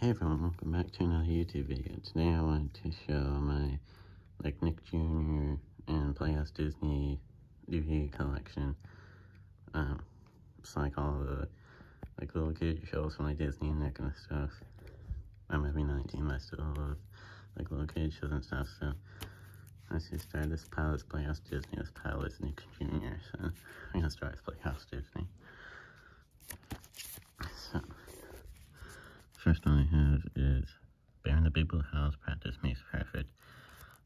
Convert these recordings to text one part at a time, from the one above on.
Hey everyone, welcome back to another YouTube video. Today I wanted to show my, like, Nick Jr. and Playhouse Disney DVD collection. Um, it's like all the, like, little kid shows from, like, Disney and that kind of stuff. I'm maybe 19, but I still love, like, little kid shows and stuff, so... Let's just start this is Playhouse Disney, this pile is Nick Jr., so I'm gonna start with Playhouse Disney. First one I have is Bear in the Big Blue House, Practice Makes Perfect.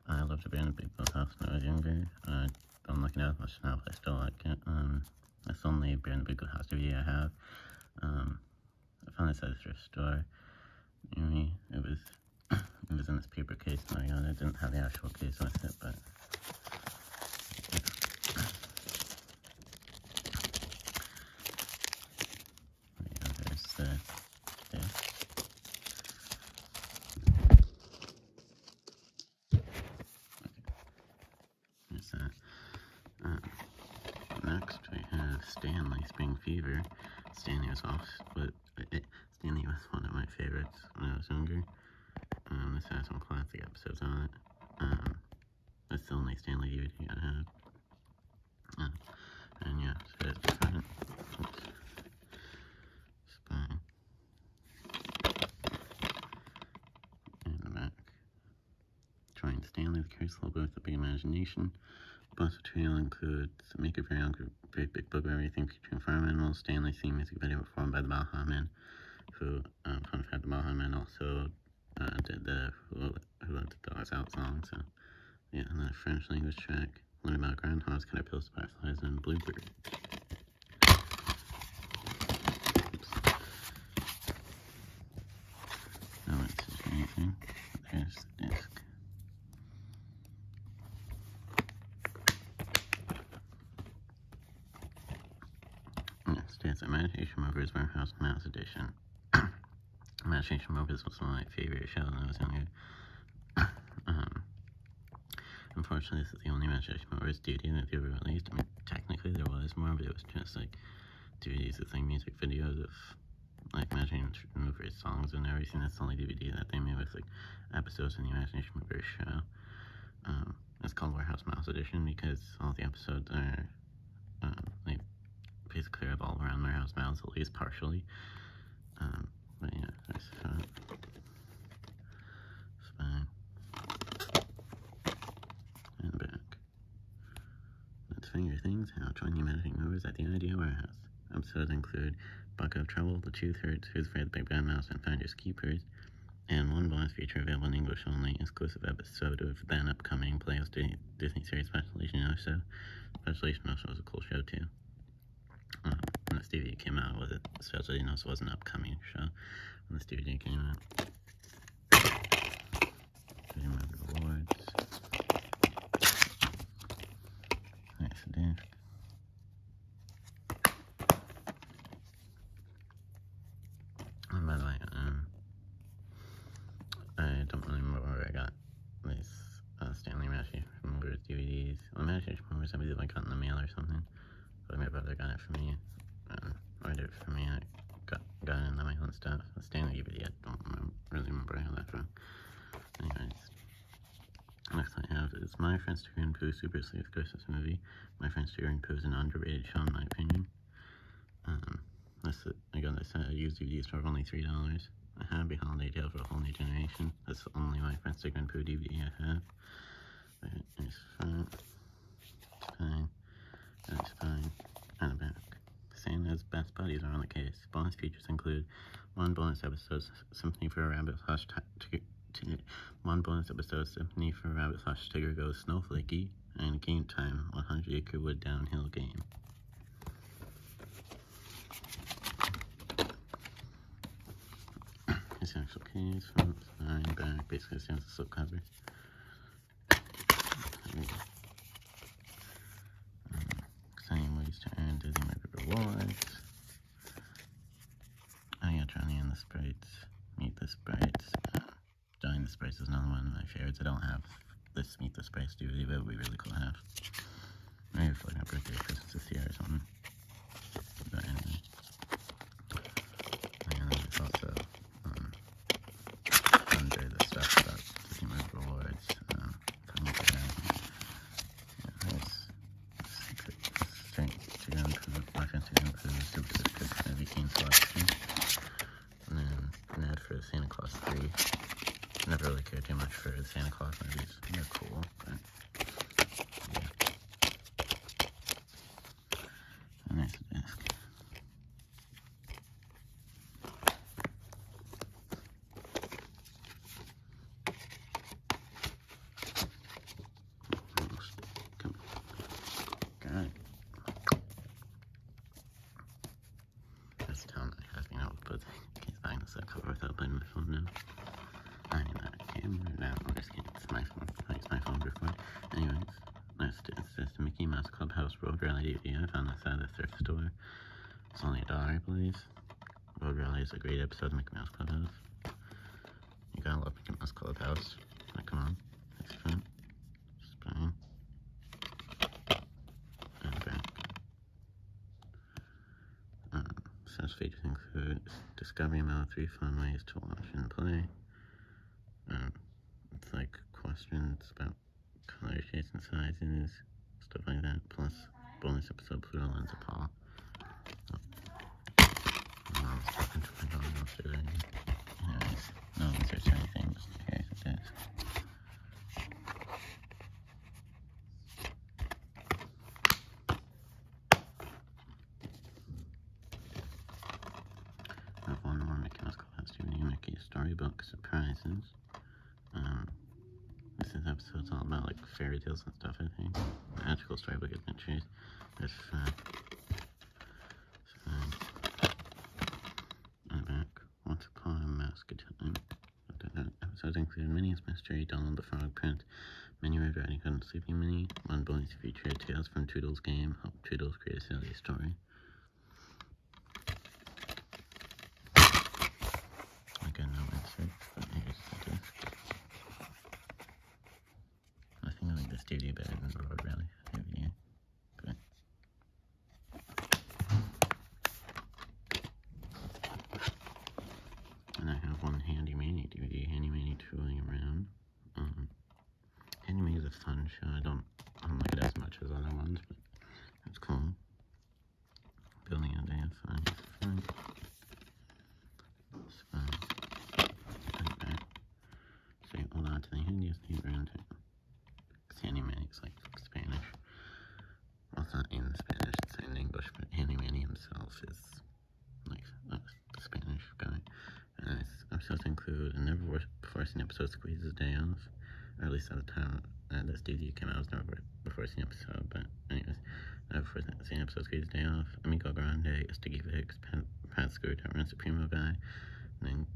I loved the Bear in the Big Blue House when I was younger. I don't like it as much now, but I still like it. Um, that's the only Bear in the Big Blue House DVD I have. Um, I found this at a thrift store. You know, it was it was in this paper case and I got it. didn't have the actual case with it, but yeah, there's the disc. There's that. Uh, next, we have Stanley Spring Fever. Stanley was off, but it, Stanley was one of my favorites when I was younger. Um, this has some classic episodes on it. Um, that's the only Stanley DVD I have. Uh, and yeah, so there's the front. Oops. Spine. And the back. Trying Stanley, the Boy with the Big Imagination. Bonus material includes Make a Very Young, Great Big Book of Everything featuring farm animals, Stanley theme music video performed by the Baha Men, who, um, fun fact, the Baha Men also uh, did the Who, Let the Dogs Out song, so, yeah, and then a French language track, learn about groundhogs, caterpillars, butterflies, and bluebird. Oops. No, it's anything. There's the disc. Next is Imagination Movers Warehouse Mouse Edition. Imagination Movers was one when I was younger. um, unfortunately, this is the only Imagination Movers DVD that they ever released. I mean, technically there was more, but it was just like DVDs with like music videos of like Imagination Movers songs and everything. That's the only DVD that they made with like episodes in the Imagination Movers show. Um, it's called Warehouse Mouse Edition because all the episodes are uh, like basically revolve around Warehouse Mouse, at least partially. Um, but yeah, there's front, spine, and back. Let's finger things, how join the imagining movers at the Idea Warehouse. Episodes include Bucket of Trouble, The Two Thirds, Who's Afraid of the Big Bad Mouse, and Finders Keepers. And one bonus feature available in English only, exclusive episode of then upcoming Playhouse Disney series Special Agent Oso. Special Agent Oso was a cool show too. Uh, when this DVD came out, was it Special Agent Oso was an upcoming show when this DVD came out. Remember the awards. Nice disc. And by the way, um, I don't really remember where I got these uh, Stanley Imagination Movers DVDs. Well, Imagination Movers I believe I got in the mail or something. But my brother got it for me. Um, ordered it for me. I got, got it in the mail and stuff. The Stanley DVD, I don't remember, really remember how that from. Anyways. Next I is My Friends and Pooh Super Sleuth Christmas movie. My Friends and Pooh is an underrated show in my opinion. Um, this I got this at used DVD for only three dollars. I a holiday tale for a whole new generation. That's the only My Friends Tigger and Pooh DVD I have. There's front, spine, there's spine, and the back. Santa's best buddies are on the case. Bonus features include one bonus episode, Symphony for a Rabbit slash one bonus episode, Symphony for Rabbit slash Tigger Goes Snowflakey, and Game Time, 100 Acre Wood Downhill Game. Actual case, front, side, back, basically stands as a slipcover. Exciting ways to earn Disney Market rewards. Oh yeah, Johnny and the Sprites. Meet the Sprites. Sprites is another one of my favorites. I don't have this Meet the Sprites DVD, but it would be really cool to have. Maybe for like my birthday or Christmas this year or something. But anyway. And then there's also um, really care too much for the Santa Claus movies. They're cool, but yeah. And there's the disc. Almost. Come. Got it. That's town I have, you know, but I can't find this cover without playing my phone now. I need that camera now. I'm just kidding. It's my phone. I use my phone to record. Anyways, that's it. It's just Mickey Mouse Clubhouse Road Rally DVD. I found this at the thrift store. It's only a dollar, I believe. Road Rally is a great episode of Mickey Mouse Clubhouse. You gotta love Mickey Mouse Clubhouse. Like, come on. It's fun. Spine. And back. Um, such features include Discovery Mode, three fun ways to watch and play. Um, it's like questions about color shades and sizes, like that, plus bonus episode Pluto Lens of. Oh. No, I was talking to my dog yesterday. Anyways, no anything, just here's the disc. I have one more Mickey Mouse Clubhouse Mickey Storybook Surprises. Um, this is episodes all about like fairy tales and stuff, I think. Magical storybook adventures. There's uh, so, the back. Once upon a Muscatine. Episodes include Minnie's Mystery, Donald the Frog Prince, Minnie Red Riding Hood and Sleeping Minnie, one bonus feature, Tales from Toodle's Game, help Toodles create a silly story. Again, no insert, but here's the disc. I think I like this DVD better than the Road Rally DVD. But and I have one Handy Manny DVD, Handy Manny tooling around. Um, Handy Manny is a fun show. I don't, I don't like it as much as other ones, but it's cool. Fun. It's fun. And back. So on to the around it. Because Handy is like Spanish. Well, it's not in Spanish, it's in English, but Handy Manny himself is like a Spanish guy. And his episodes include a never before seen episode squeezes day off, or at least at the time uh, this DVD came out, it was never before seen episode. But before seen episode day off, Amigo Grande, Sticky Fix, Pat, Pat and Supremo guy. And then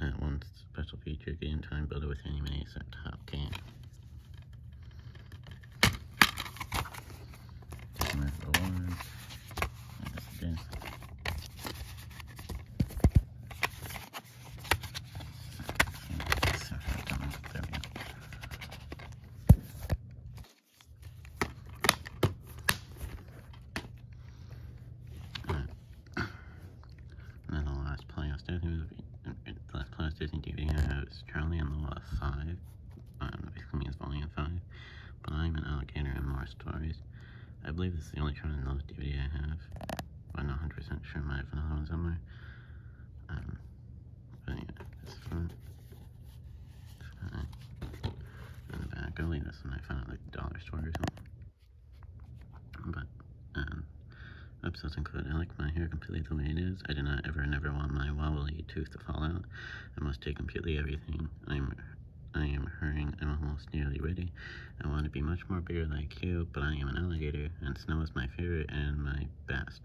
uh, one special feature, Game Time Builder with Manny set top game. Taking my rewards. There's the disc. And then the last Playhouse Disney movie, uh, the last Playhouse Disney DVD I have is Charlie and Lola 5. Um, that basically means Volume 5. But I'm an alligator and more stories. I believe this is the only Charlie and Lola DVD I have. I'm not 100% sure I might have another one somewhere. Um, but yeah, it's fun. It's fine. In the back, I'll leave this one I found at like the dollar store or something. But, um, episodes include I like my hair completely the way it is. I do not ever never want my wobbly tooth to fall out. I must take completely everything. I'm I am hurrying. I'm almost nearly ready. I want to be much more bigger like you, but I am an alligator, and snow is my favorite and my best.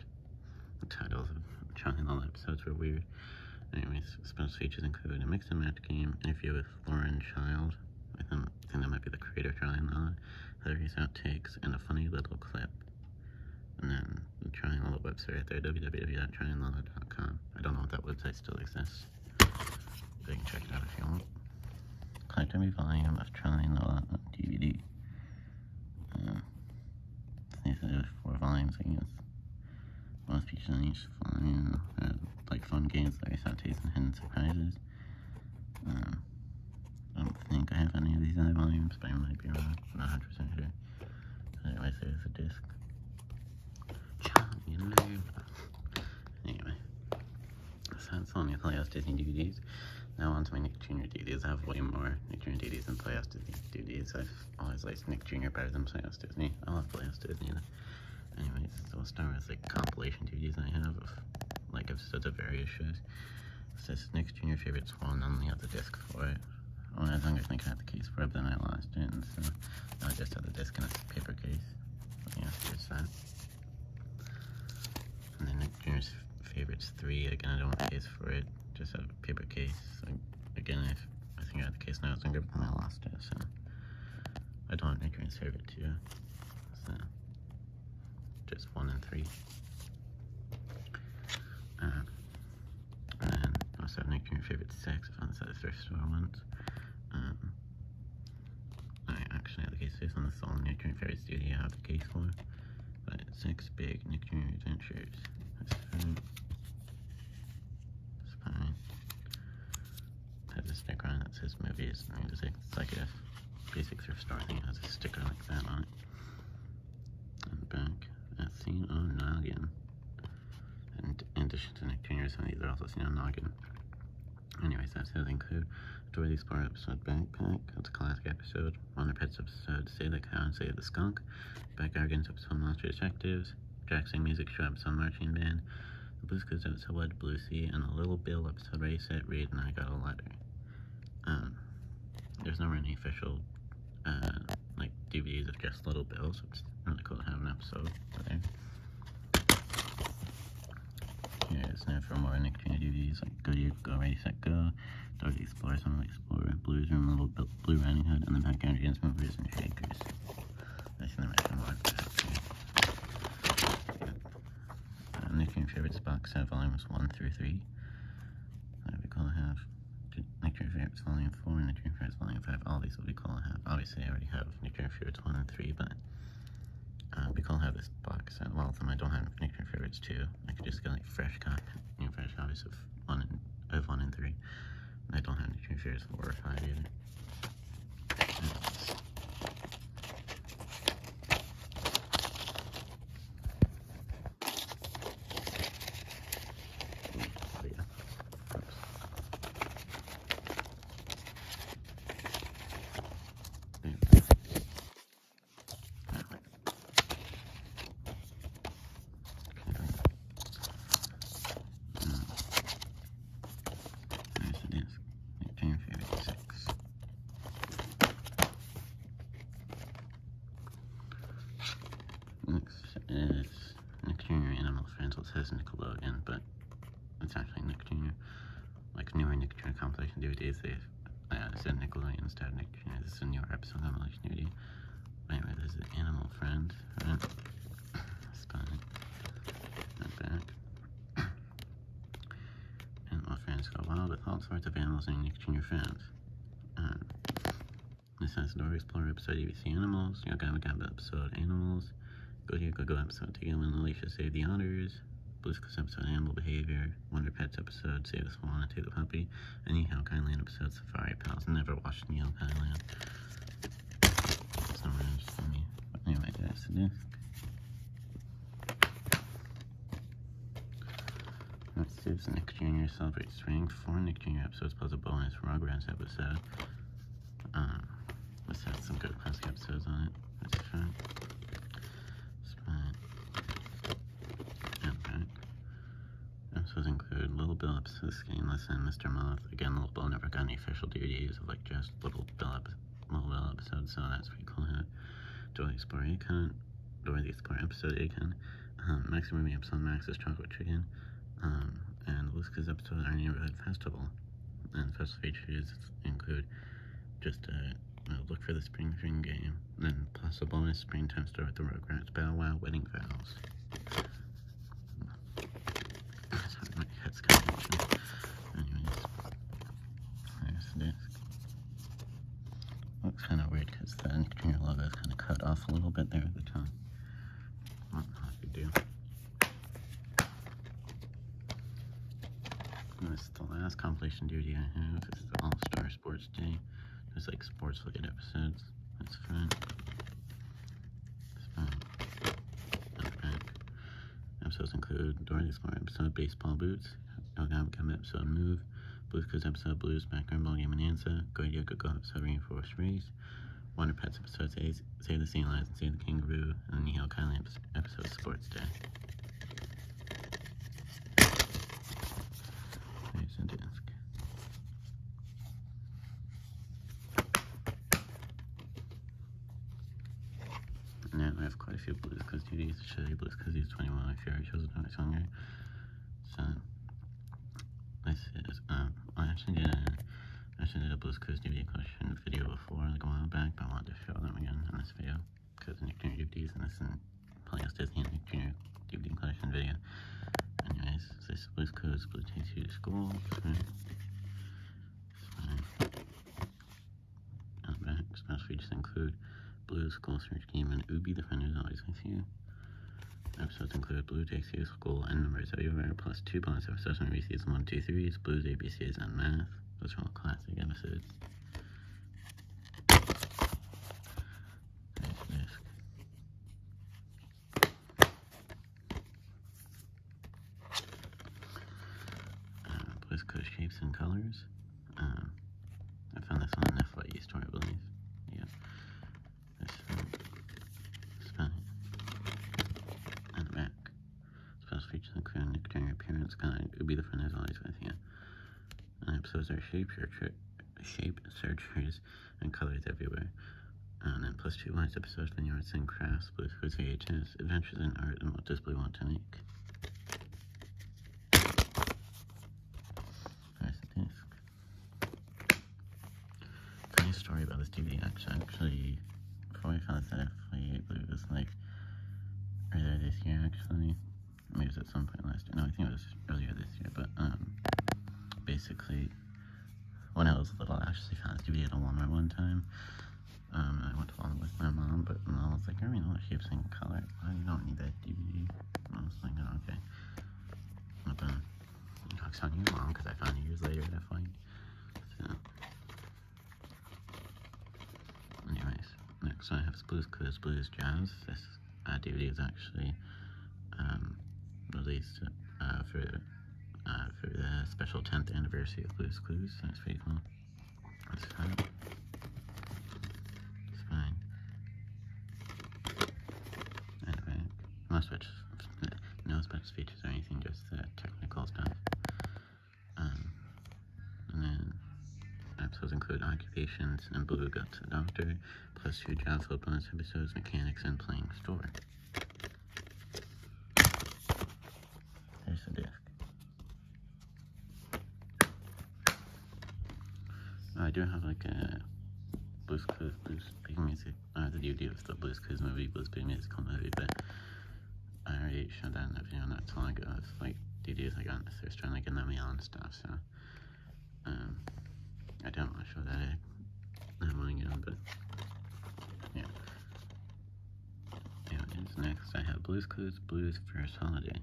The titles of Charlie and Lola episodes were weird. Anyways, special features include a mix and match game, interview with Lauren Child. I think, I think that might be the creator and Lola. Hilarious outtakes, and a funny little clip. And then the and Lola website right there, www.charlieandlola.com. I don't know if that website still exists. But you can check it out if you want. Collect every volume of and Lola on DVD. Uh, these are four volumes, I guess. Most features on each volume uh, like fun games, like outtakes and hidden surprises. Um, think I have any of these other volumes, but I might be wrong. I'm not 100% sure. Anyways, there's a disc. Anyway, so that's all my Playhouse Disney DVDs. Now on to my Nick Jr. duties. I have way more Nick Jr. duties than Playhouse Disney duties. I've always liked Nick Jr. better than Playhouse Disney. I love Playhouse Disney. Anyways, so we'll start with like compilation duties I have of like episodes of various shows. It says Nick Jr. favorites one, I only have the disc for it. Well, as long as I had the case for it, but then I lost it, and so I just have the disc in a paper case. Yeah, here's that. And then Nick Jr.'s favorites three, again I don't have a case for it, just have a paper case. So, again, if I think I had the case now, it's longer, but then I lost it, so I don't have Nick Jr.'s favorite two. So just one and three. Uh, and then I also have Nick Jr. favorite six. I found this at the thrift store once. Um, I actually have the case face on the song Nick Jr. favorite studio I have the case for. But six big Nick Jr. adventures. That's fine. Has a sticker on it that says movies and music. It's like a basic thrift store thing. It has a sticker like that on it. And back. That's seen on Noggin. And in addition to Nick Jr., some of these are also seen on Noggin. Anyways, that's does include The Explorer episode Backpack, that's a classic episode, Wonder Pets episode Say the Cow and Save the Skunk, Backyardigans episode Monster Detectives, Jackson Music Show episode Marching Band, the Blues Clues episode Wed Blue Sea, and the Little Bill episode Race It, Read, and I Got a Letter. Um, there's never any official, uh, like, DVDs of just Little Bill, so it's really cool to have an episode there. Here's now for more Nick Jr. DVDs like Go You Go Ready Set Go, the Explorer, Summer Explorer, Blues Room, Bill, Blue Riding Hood, and the Backyardigans Movers and Shakers. I see them right more. Uh, Nick Jr. Favorites box set volumes 1 through 3. That'd be cool to have. Nick Jr. Favorites Volume 4, Nick Jr. Favorites Volume 5. All these would be cool to have. Obviously, I already have Nick Jr. Favorites 1 and 3, but uh, we can have this box set. Well, them I don't have Jr. favorites too. I could just get like fresh copy, you know, fresh copies of one and of one and three. And I don't have Jr. favorites four or five either. Oh, yeah. Oops. There we go. That way. Okay. Mm. There's the disc. Nick Jr. favorite six. Next is Nick Jr. Animal Friends. Well, it says Nickelodeon, but it's actually Nick Jr. Like newer Nick Jr. compilation DVDs, they've uh, said Nickelodeon instead of Nick Jr. This is a newer episode compilation DVD. Anyway, this is Animal Friend. Right? Spine. Not back. Animal friends go wild with of animals and Nick friends. Um, this has Dora Explorer episode ABC Animals, Yoga Gabba episode Animals, Go Go Go episode Together When Alicia Save the Otters, Blues Clues episode Animal Behavior, Wonder Pets episode Save the Swan and Take the Puppy, and Ni Hao Kai-lan episode Safari Pals. Never watched Kai-lan. It's not really interesting me. Anyway, that's the Nick Jr. celebrates spring. Four Nick Jr. episodes plus a bonus Rugrats episode. Um, this has some good classic episodes on it. That's fun. It's fun. And back. Episodes include Little Bill episode Skinless and Mr. Moth. Again, Little Bill never got any official DVDs of like just Little Bill, Little Bill episodes, so that's pretty cool. Huh? Explorer Akon. Dora the Explorer episode Akon. Um, Max and Ruby episode Max's Chocolate Chicken. Um, and Liska's episode Our Neighborhood Festival. And festival features include just a, look for the spring string game, then plus a bonus springtime store with the Rugrats Bow Wow Wedding Vows. Sorry, my head's kind of itching. Anyways, there's the disc. Looks kind of weird because the Nick Jr. logo is kind of cut off a little bit there at the top. Not a big deal. And this is the last compilation DVD I have. This is the All Star Sports Day. Like sports related episodes. That's back. Episodes include Dora the Explorer episode Baseball Boots, Yogam episode Move, Blues Clues episode, Blues Background Ball Game and Answer, Go Yoga Go episode, Reinforced Race, Wonder Pets episode, Save, the Sea Lions and Save the Kangaroo, and the Nihil Kylie episode, Sports Day. There's a disc. Now I have blue, Clues DVDs to show you. Blues Clues 21 if you already chose it when I was younger. So, this is, um, I actually did a, I actually did a Blues Clues DVD collection video before, like a while back, but I wanted to show them again in this video, because Nick Jr. DVDs, and this is Playhouse Disney and Nick Jr. DVD collection video. Anyways, this is Blues Clues, Blue takes you to school, right? Out back, special features include Blue School Search Game and Oobi, the friend who's always with Episodes include Blue takes you to school and numbers everywhere, plus two bonus episodes from season 1, 2, 3s, Blues ABCs, and Math. Those are all classic episodes. There's the disc. Uh, Blues Clues Shapes and Colors. Um, I found this on an FYE store, I believe. Yeah. This one. Spine. And the back. Include Nick appearance guide. It would be the friend as always with you. And episodes are shape searcher, shape searchers and colors everywhere. And then plus two lines episodes from the arts and crafts, Blues Clues VHS, adventures in art, and what Blue want to make. There's the disc. Funny story about this DVD, actually, actually before we found this at FYE, I believe it was like earlier this year, actually. Maybe it was at some point last year. No, I think it was earlier this year, but um, basically, when I was little, I actually found this DVD at a Walmart one time. Um, I went to Walmart with my mom, but mom was like, I already know what shapes in color. Well, you don't need that DVD. And I was like, oh, okay. But then, knocks on you, mom, because I found it years later at FYE. So, anyways, next I have Blues Clues Blues Jazz. This actually um, released uh, for uh, for the special 10th anniversary of Blues Clues. That's pretty cool. That's fine. It's fine. Anyway, no special, features or anything, just the technical stuff. Um, and then episodes include occupations and Blue Guts a doctor, plus two job bonus episodes, mechanics, and playing store. There's the disc. I do have like a Blues Clues, Blues Big Music, uh, the DVD of the Blues Clues movie, Blues Big Musical movie, but I already showed that in the video not too long ago. It's like DVDs I got in the thrift store and like in the mail and stuff, so um, I don't want to show that that one again, but yeah. Anyways, next I have Blues Clues, Blues First Holiday.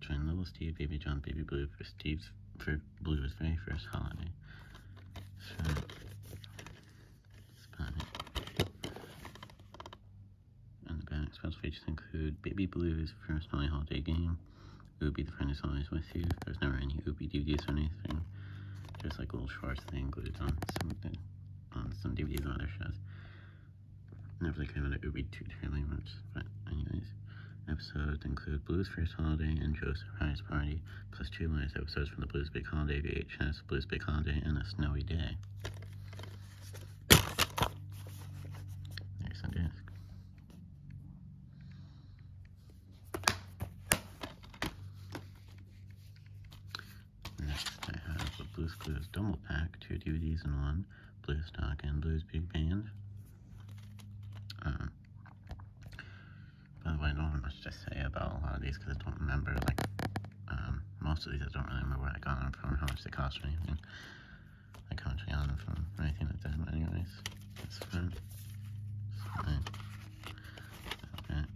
Join Little Steve, Baby John, Baby Blue for Steve's for Blue's very first holiday. So, spot it. And the back special features include Baby Blue's first only holiday game. Oobi, the friend is always with you. There's never any Oobi DVDs or anything. Just like a little shorts thing glued on some on some DVDs and other shows. Never really came out of Oobi too terribly much, but anyways. Episodes include Blues First Holiday and Joe's Surprise Party, plus two bonus episodes from the Blues Big Holiday VHS, Blues Big Holiday, and A Snowy Day. There's a disc. Next, I have the Blues Clues Double Pack, two DVDs in one, Blues Stock and Blues Big Band. Um, by the way, I don't have much to say about a lot of these because I don't remember, like, um, most of these I don't really remember where I got them from, how much they cost or anything. Like how much I got them from, or anything like that, but anyways, it's fine. It's fine. Back.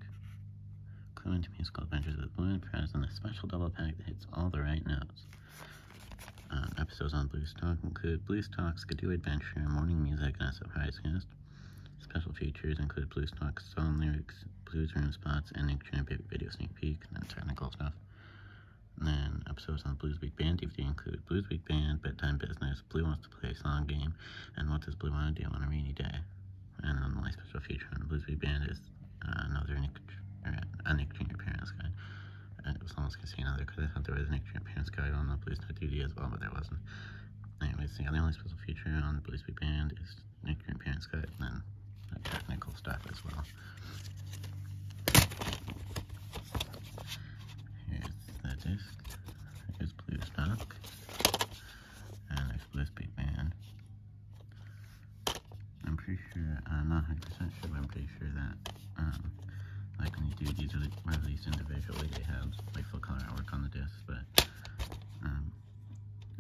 Clue into musical adventures with Blue Prez and a special double pack that hits all the right notes. Um, episodes on Blues Talk include Blues Talk, Skidoo Adventure, morning music, and a surprise guest. Special features include Blues Talk, song lyrics, Blues Room spots, and Nick Jr. video sneak peek, and technical stuff. And then episodes on Blues Week Band DVD include Blues Week Band, Bedtime Business, Blue Wants to Play a Song Game, and What Does Blue Want to Do on a Rainy Day. And then my special feature on Blues Week Band is uh, another Nick, or, a Nick Jr. Parents Guide. And it was almost going to say another because I thought there was a Nick Jr. Parents Guide on the Blues Night DVD as well, but there wasn't. Anyways, yeah, the only special feature on the Blues Week Band is Nick Jr. Parents Guide, and then uh, technical stuff as well. Here's the disc. Here's Blue Stock. And there's Blues Big Band. I'm pretty sure, I'm not 100% sure, but I'm pretty sure that, um, like when you do these are released individually, they have like full color artwork on the disc, but, um,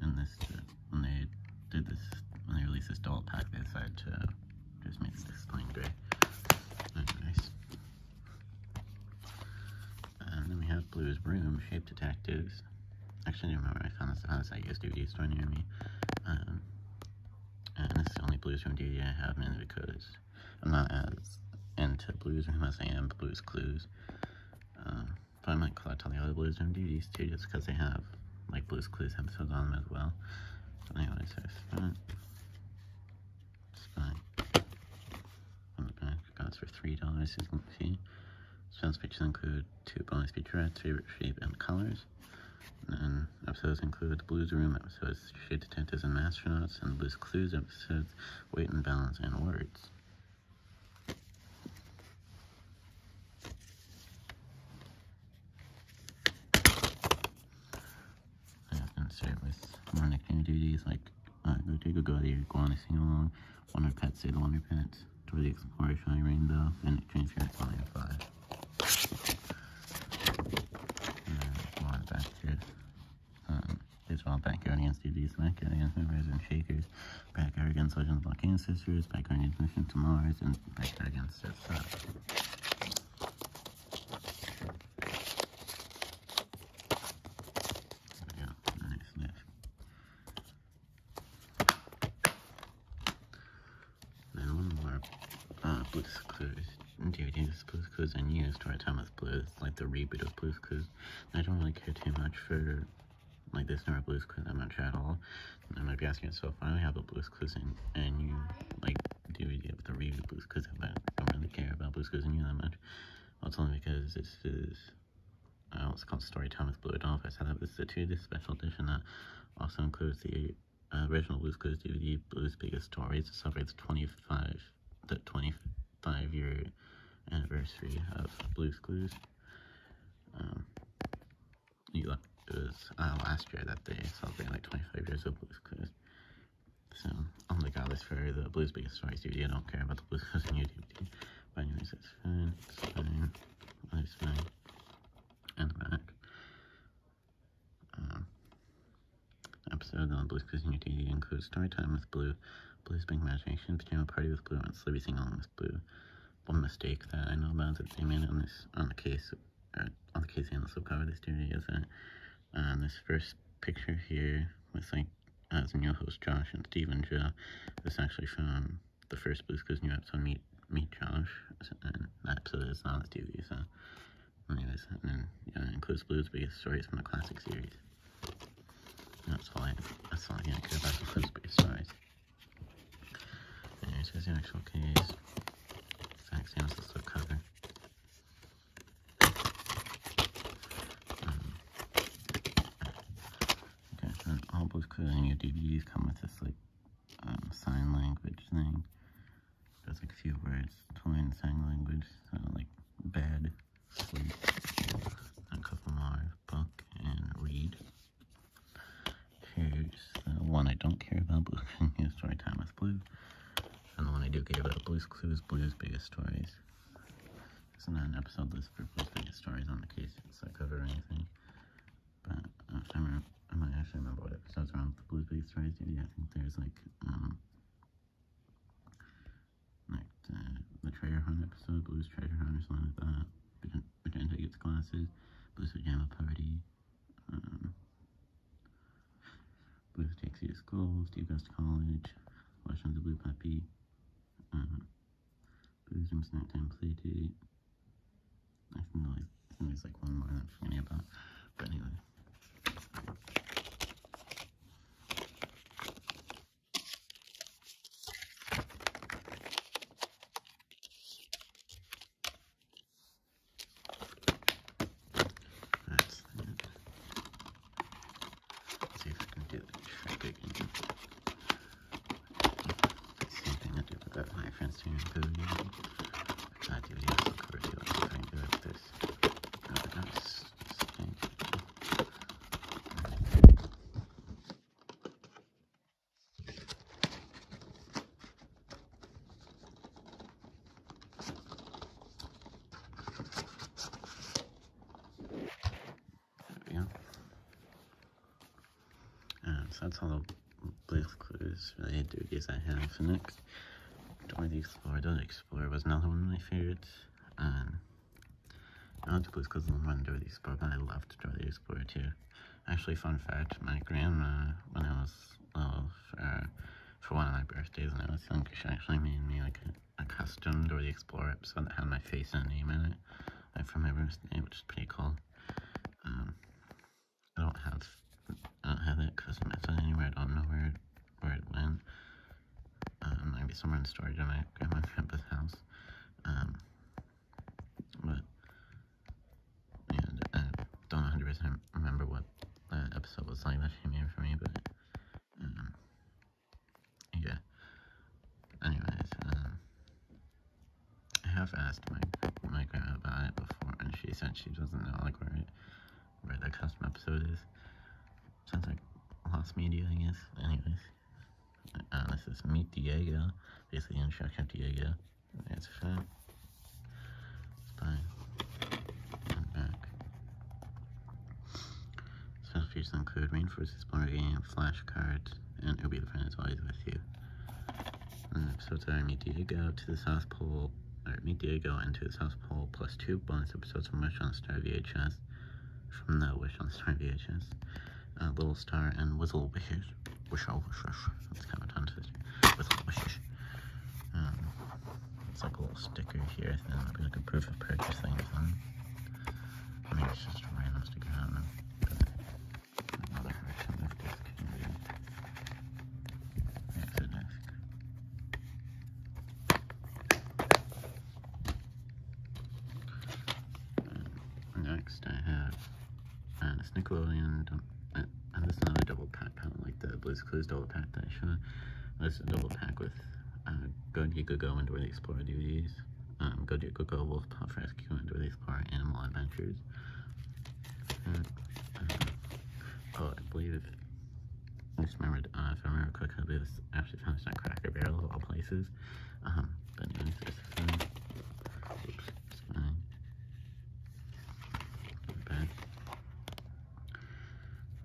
in this, uh, when they did this, when they released this doll pack, they decided to just make the disc plain gray. That's nice. And then we have Blue's Room, Shape Detectives. Actually, I don't remember I found this at a used DVD store near me. Um, and this is the only Blues Room DVD I have, mainly I'm not as into Blues Room as I am Blues Clues. Um, but I might collect all the other Blues Room DVDs too, just because they have like Blues Clues episodes on them as well. So anyways, there's that. Spine. On the back, got for three dollars, as you can see. Spins features include two bonus featurettes, favorite shape and colors. And episodes include the Blues Room episodes, Shade Detectives and Astronauts, and Blues Clues episodes, Weight and Balance and Words. Start with more nickname duties like uh, Go Take a Go your Iguana Sing Along, Wonder Pets Say the Wonder Pets, Tour the Explorer Shiny Rainbow, and Nick James Volume 5. Backyardigans Movers and Shakers, Backyardigans Legends of Volcano Sisters, Backyardigans Mission to Mars, and Backyardigans Steps Up. There we go. Nice, nice. Then one more uh, Blues Clues DVDs, Blues Clues and New Story Time with Blues, like the reboot of Blues Clues. I don't really care too much for like this newer Blues Clues I'm not sure at all. I might be asking yourself, I have a Blues Clues and, and you like DVD of the reboot Blues Clues I don't really care about Blues Clues and you that much. Well, it's only because this is uh, it's called Story Time with Blue Adolph. I said that this is a two disc special edition that also includes the uh, original Blues Clues DVD, Blues Biggest Stories. It celebrates 25, the 25 year anniversary of Blues Clues. Um, you, it was uh, last year that they celebrated like 25 years of Blues Clues. So, oh my god, this for the Blues Biggest Stories DVD. I don't care about the Blues Clues new DVD. But anyways, it's fine, it's fine, it's fine. And the back. Um, episode on Blues Clues new DVD includes Story Time with Blue, Blues Big Imagination, Pajama Party with Blue, and Slivy Sing Along with Blue. One mistake that I know about that they made on this on the case or on the case and the slipcover of this DVD is that um, this first picture here with like as new host Josh and Steve and Joe is actually from the first Blues Clues new episode Meet Meet Josh and that episode is not the DVD so anyways and then yeah, it includes Blues biggest stories from the classic series. And that's all I that's all I care about the Blues biggest stories. Anyways, here's the actual case. Same as the slipcover. Um, okay, and all Blues Clues and your DVDs come with this like um, sign language thing. There's like a few words, and sign language, so like bed, sleep, a couple more, book and read. Here's the one I don't care about, Blues Clues Story Time with Blue. And the one I do care about, Blues Clues, Blues Biggest Stories. It's not an episode list for Blues Biggest Stories on the case, so I cover anything. But uh, I, remember, I might actually remember what episodes are on the Blues Biggest Stories DVD. I think there's like, um, like the, the treasure hunt episode, Blues Treasure Hunt or something like that. Magenta gets glasses, Blues Pajama Party, um, Blues takes you to school, Steve goes to college, Watch on the Blue Puppy, uh, Blues and Snack Time Play Date. I I think there's like one more that I'm forgetting about. But anyway, That's that. Let's see if I can do the trick again. Same thing I did with that high friends to booty. I tried to do the also cover too. Let's try and do it with this. Oh, but that's stink. There we go. Um, so that's all the Blaze Clues I have. So next, Dora the Explorer. Dora the Explorer was another one of my favorites. I loved Blue's Clues and one Dora the Explorer, but I loved Dora the Explorer too. Actually, fun fact, my grandma, when I was little, for, for one of my birthdays when I was younger, she actually made me like a, a custom Dora the Explorer episode that had my face and name in it, like for my birthday, which is pretty cool. Um, I don't have I don't have it because it's not anywhere. I don't know where it, where it went. Um, maybe somewhere in storage in my grandma and grandpa's house. Um, but yeah, I don't 100 percent remember what that episode was like that she made for me, but um, yeah. Anyways, um, I have asked my my grandma about it before, and she said she doesn't know like where it where the custom episode is. Sounds like media, I guess. Anyways, uh, this is Meet Diego, basically in introduction of Diego. It's fun. It's fine. I'm back. Special features include Rainforest Explorer game, flashcards, and be the friend is always with you. And episodes are Meet Diego to the South Pole, or Meet Diego and to the South Pole, plus two bonus episodes from Wish on Star VHS, from the Wish on Star VHS, uh, Little Star and Whistle Wishes. Whistle Wishes. That's kind of tongue twister. Whistle Wishes. Um, it's like a little sticker here, then it'll be like a proof of purchase thing or something. I mean, it's just a random sticker, I don't know. But another version of this can be exit desk. Um, next, I have uh, this Nickelodeon, dou- uh, and this is another double pack, kind of like the Blue's Clues double pack that I showed. This is a double pack with uh, Go Diego Go and Dora the Explorer DVDs, um, Go Diego Go Wolf Pup Rescue and Dora the Explorer Animal Adventures. And, uh, oh, I believe, I just remembered, uh, if I remember quick, I believe this actually found this at Cracker Barrel of all places. Um, but anyways, this is fine. Oops, it's fine. Bad.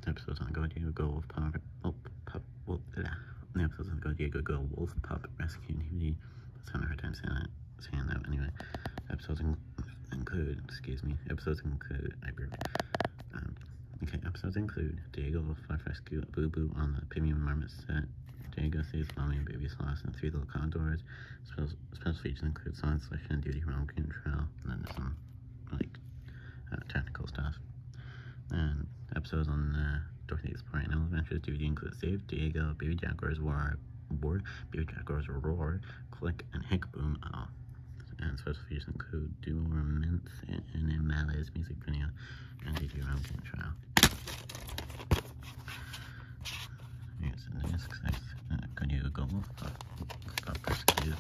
The episodes on Go Diego Go Wolf Pup, Wolf Pup, Wolf, blah. The episodes on Go Diego Go Wolf Pup Rescue DVD. That's kind of hard time saying that. Saying that anyway. Episodes in, include, excuse me, episodes include, I burped. Okay, episodes include Diego Wolf Rescue, Boo Boo on the Premium Marmot set, Diego saves Mommy and Baby Sloth and Three Little Condors. Special, special features include song selection, duty remote control, and then some, like, uh, technical stuff. And episodes on uh, Dorothy Exploring Animal Adventures DVD include Save Diego, Baby Jaguars War, War, Baby Jaguars Roar, Click, and Hick Boom. And special features include Dormants and, and Mallet's music video and Duty Remote Control. Here's the discs. Uh, could you go Pop, Pop Rescue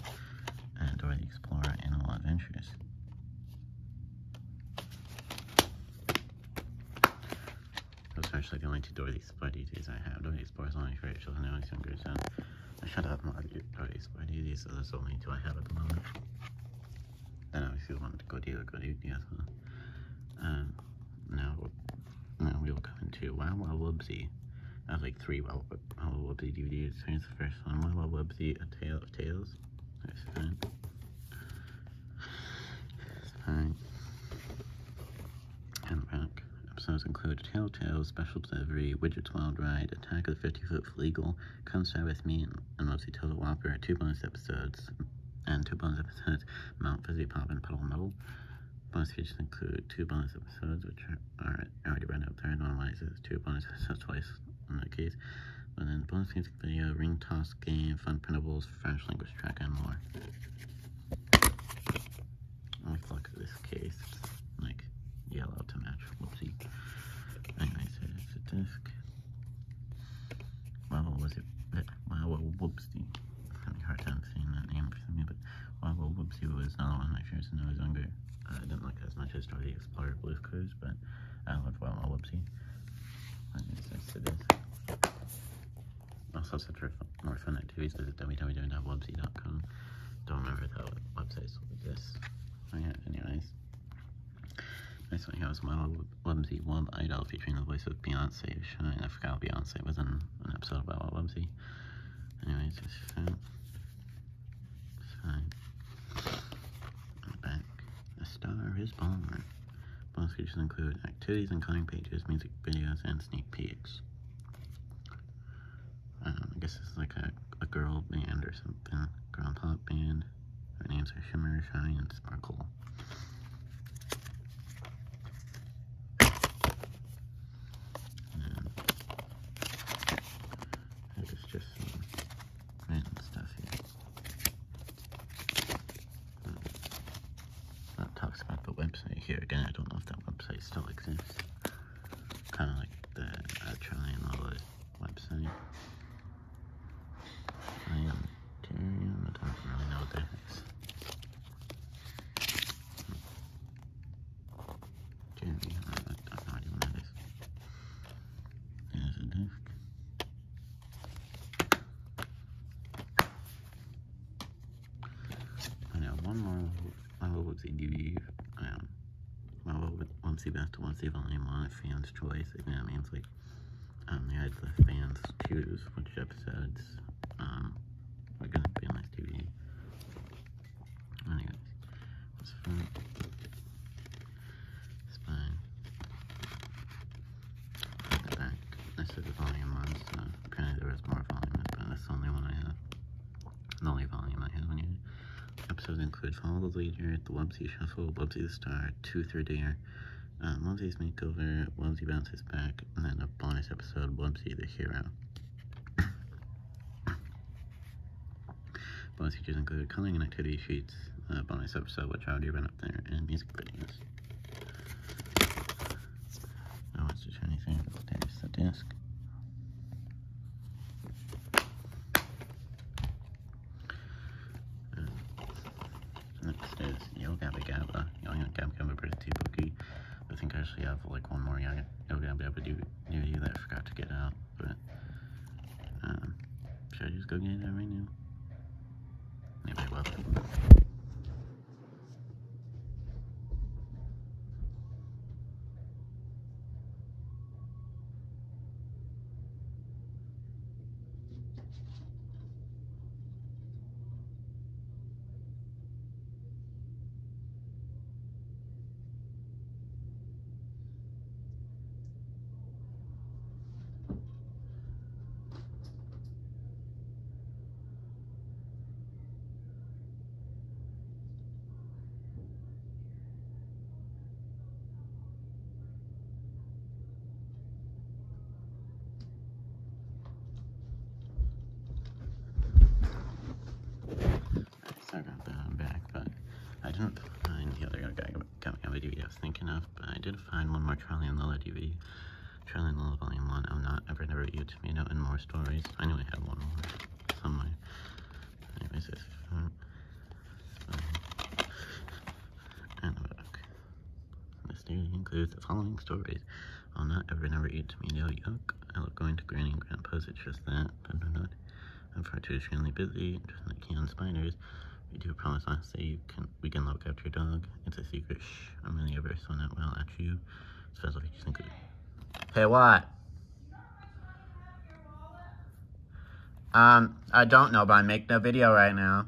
and Dora the Explorer Animal Adventures? Those are actually the only two the Explorer DVDs I have. Dora the only for children when I was younger, so I should have more Dora the Explorer DVDs, so the only two I have at the moment. Then obviously want to go deal go deal well. Um, now, now we will come into Wow Wow Wubbzy. I like three Wow Wow Wubbzy DVDs. Here's the first one, Wow Wubbzy, A Tale of Tales. That's fine. It's fine. And back. Episodes include Telltale, Special Delivery, Widget's Wild Ride, Attack of the 50 Foot Fleagle, Come Stay With Me, and, and Wubbzy Tells a Whopper, two bonus episodes, and two bonus episodes, Mount Fizzy Pop and Puddle Muddle. bonus features include two bonus episodes, which are, are already read out there. Normally it says two bonus episodes twice in that case. But then bonus music uh, video, ring toss game, fun printables, French language track, and more. Let's look at this case. like yellow to match. Whoopsie. Anyways, it's a disc. Wow, was it? Wow, Wubbzy. Having a hard time saying that name for me, but Wow, Wubbzy was another one of my favorites when I was younger. Uh, I didn't like it as much as Dora the Explorer Blue's Clues, but I loved Wow, Wubbzy. And it's next to this. Also, such more fun activities, visit www.wubbzy.com. Don't remember that website still exists. Oh yeah, anyways. Next one here was Model Wubbzy Wubb Idol featuring the voice of Beyonce. I forgot Beyonce was in an episode about Wubbzy. Anyways, it's fine. It's fine. Back. A star is born. Bonus features include activities and coloring pages, music videos, and sneak peeks. Um, I guess it's like a, a girl band or something. Girl pop band. Their names are Shimmer, Shine, and Sparkle. just some random stuff here. Um, that talks about the website here. Again, I don't know if that website still exists. Kind of like the uh, Charlie and Lola website. I am Tyrion. I don't really know what that is. Jeremy, I, I, I have no idea what that is. There's a disc. I know one more DVD. Um, with once best, once volume one, fans' choice. I think means like um, they had the fans choose which episodes um, are gonna be on this DVD. Anyways, it's fun. It's fine. At the back, this is the volume one, so apparently there was more volume, but that's the only one I have. The only volume I have on here. Episodes include The Leader, The Wubbzy Shuffle, Wubbzy the Star, Truth or Dare, um, Wubbzy's Makeover, Wubbzy Bounces Back, and then a bonus episode, Wubbzy the Hero. bonus features include coloring and activity sheets, uh, bonus episode, which I already ran up there, and music videos. No one's to show anything. There's the disc. Next is Yo Gabba Gabba. Yo Gabba Gabba Pretty Bookie. I think I actually have like one more Yo Gabba Gabba DVD that I forgot to get out, but um, should I just go get it right now? Maybe I will. Sorry about that, I'm back, but I didn't find the other guy Gabba Gabba DVD I was thinking of, but I did find one more Charlie and Lola DVD. Charlie and Lola Volume 1, I'm not ever never you tomato and more stories. I knew I had one more somewhere. Anyways, it's um, fun. And a book. This DVD includes the following stories. I'll not ever never eat tomato, yuck. I love going to Granny and Grandpa's, it's just that, but no, not. I'm far too extremely busy, just like can spiders. We do promise honestly you can we can look after your dog. It's a secret. Shh. I'm really ever so not well at you. Features include. Hey what? Um, I don't know, but I'm making a video right now.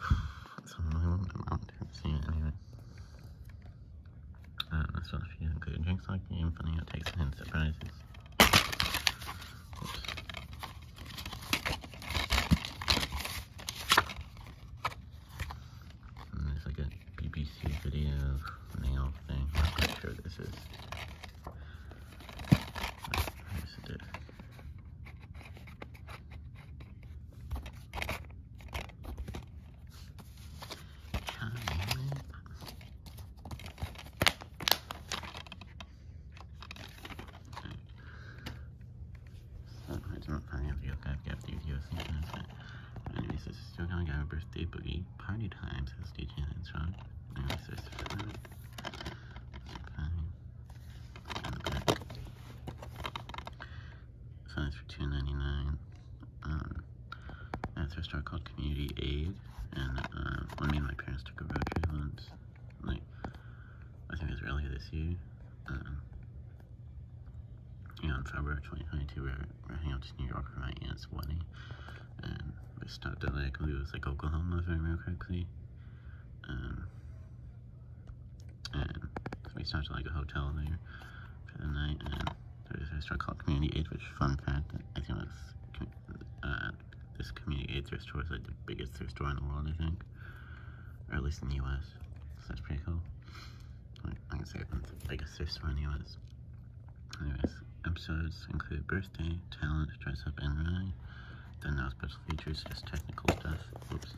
It anyway. Uh, that's what if you include drinks like game, funny outtakes and surprises. Oops. I'm finding out the yoga I've got DVD or something like that. Anyways, this is still gonna get a birthday boogie party time, says DJ Headshot. Anyways, this is fine. Fine. And the back. Signs for two ninety nine. Um, that's a store called Community Aid, and uh, when me and my parents took a road trip once, like I think it was this. Um, yeah, in February 2022, we were, we were hanging out to New York for my aunt's wedding, and we stopped at like, it was like Oklahoma, if I remember correctly. Um, and so we stopped at like a hotel there for the night, and there's a restaurant called Community Aid, which, fun fact, I think it was, uh, this Community Aid thrift store is like the biggest thrift store in the world, I think, or at least in the U.S., so that's pretty cool. I can say it's the biggest thrift store in the U.S. Anyways, episodes include birthday, talent, dress up, and ride. Then no special features, just technical stuff. Oops.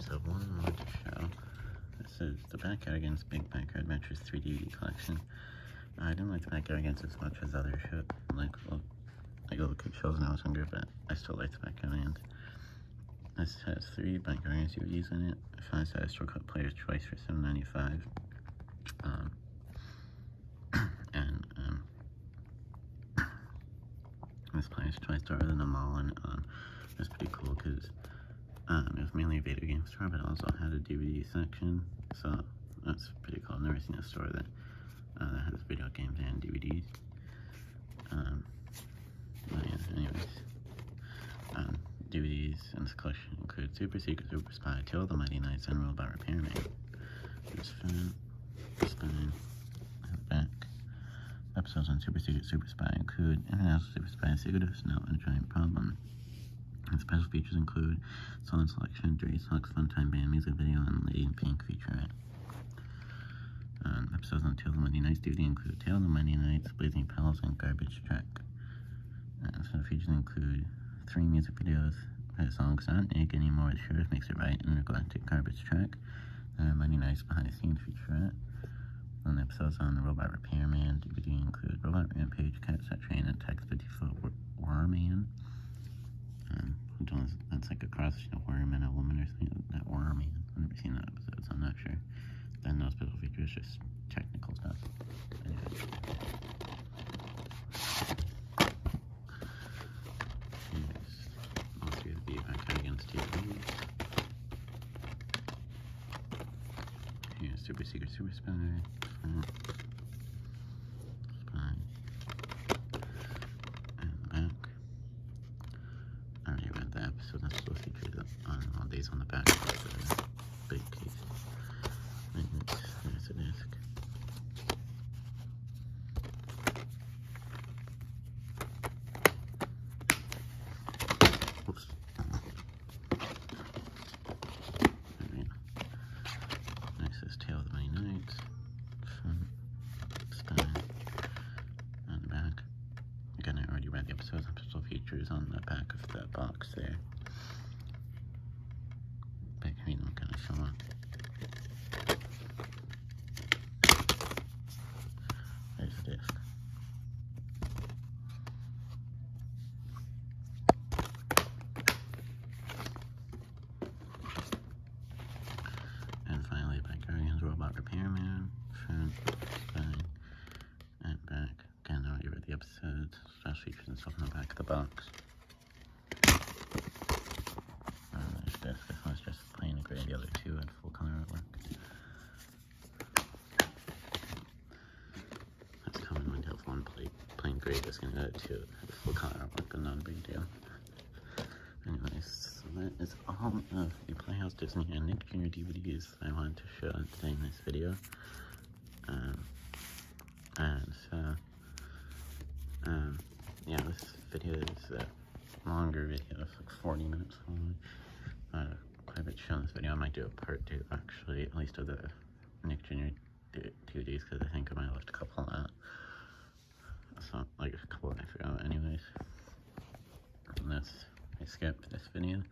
So one more show. This is the Backyardigans Big Backyard Adventures 3 DVD collection. I didn't like the Backyardigans as much as other shows, like, well, shows when I was younger, but I still like the Backyardigans. This has three Against DVDs in it. Five size store cut player's choice for seven ninety five. Um, and um, this player's choice started in a mall, and um, it was pretty cool because um, it was mainly a video game store, but it also had a DVD section. So that's pretty cool. I've never seen a store that uh, that has video games and DVDs. Um, anyways. Um, DVDs in this collection include Super Secret Super Spy, of the Mighty Knights, and Robot Repairman. There's front, spine, and back. Episodes on Super Secret Super Spy include International Super Spy, Secret of Snow, and Giant Problem. And special features include song Selection, Dre fun time Band music video, and Lady in Pink featurette. Um, episodes on Tale of the Mighty Knights DVD include Tale of the Mighty Knights, Blazing Pals, and Garbage Truck. Uh, so the features include three music videos for the songs Not Nick Anymore, The Sheriff Makes It Right, and Neglected Garbage Truck. Uh, Mighty Knights Behind the Scenes featurette. And episodes on the Robot Repairman DVD include Robot Rampage, Cat Set Train, and Text 50 Foot Warman. Um, that's like a cross between a worm and a woman or something. That Warman. I've never seen that episode, so I'm not sure. Then no special features, just technical stuff. Anyway. Super Secret Super Spy. And back. I already read the episode that's still featured on all these on the back of the big case. And there's a disc. Oops. Alright. Next is Tale of the Mighty Knights. Front, spine, and back. Again, I already read the episodes and special features on the back of the box there. But I mean, I'm gonna show on. There's the disc. And finally, Backyardigans Robot Repairman, front, spine, and back. Again, I already read the episodes, special features and stuff on the back of the box. And there's this. This one's just plain gray. The other two had full color artwork. That's common when you have one plate, plain gray have full color artwork, but not a big deal. Anyways, so that is all of the Playhouse Disney and Nick Jr. DVDs I wanted to show today in this video. Um, and so, um, yeah, this video is a longer video, it's like 40 minutes long. Uh, quite a bit shown in this video. I might do a part two, actually, at least of the Nick Jr. DVDs, because I think I might have left a couple out. So, like a couple I forgot, anyways. And that's I skipped this video,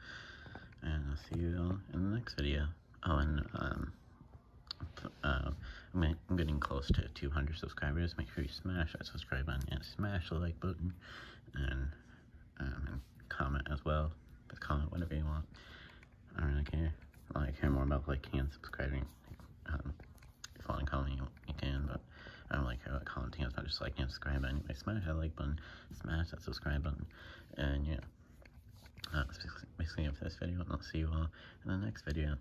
and I'll see you all in the next video. Oh, and um, uh, I'm, getting close to 200 subscribers. Make sure you smash that subscribe button and smash the like button, and um, and comment as well. But comment whatever you want. I don't really care. I care more about liking and subscribing. Um, if you want to comment, you can, but I don't like care about commenting as much as liking and subscribe. Anyway, smash that like button, smash that subscribe button, and yeah. That's basically it for this video, and I'll see you all in the next video.